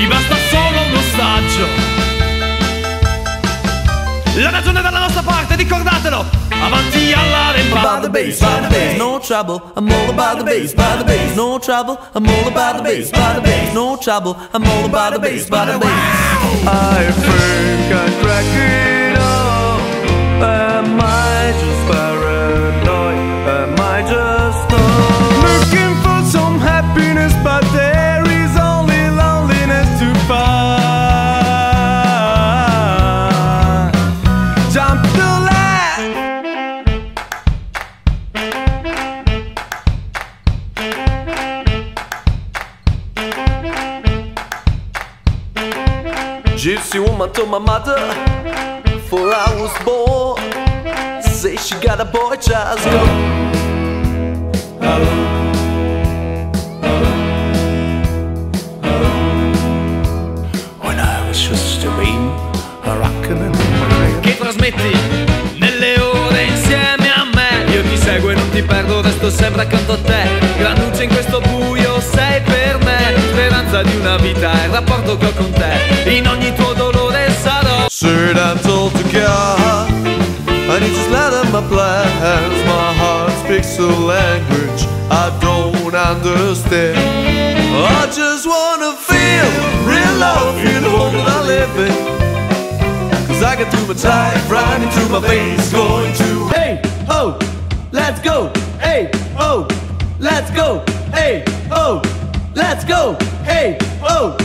mi basta solo un ostaggio. La ragione è dalla nostra parte, ricordatelo, avanti alla remba. By the bass, by the bass, no trouble. I'm all about the bass, by the bass, no trouble. I'm all about the bass, by the bass, no trouble. I'm all about the bass, by the bass. I think Gypsy woman told my mother, for I was born. Say she got a boy child. Go. When I was just a baby, a rockin' and a Che trasmetti nelle ore insieme a me. Io ti seguo e non ti perdo, resto sempre accanto a te. Gran luce in questo di una vita è il rapporto che ho con te. In ogni tuo dolore sarò. Sit and all together. And it's just let out my plans. My heart speaks a language I don't understand. I just wanna feel real love in the world that I live in. Cause I can do my time right into my veins, going to Hey, oh, let's go. Hey, oh, let's go. Hey, oh, let's go. Hey, oh,